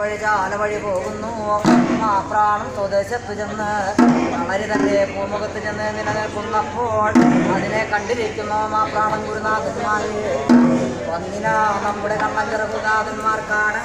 വഴി ചാല വഴി പോകുന്നു. പ്രാണം സ്വദേശത്ത് ചെന്ന് കളരി തന്റെ പൂമുഖത്ത് ചെന്ന് നിലനിൽക്കുന്നപ്പോൾ അതിനെ കണ്ടിരിക്കുന്നു. പ്രാണം ഗുരുനാഥന്മാര് ഒന്നിനാ നമ്മുടെ കണ്ണഞ്ചിറ ഗുരുനാഥന്മാർക്കാണ്.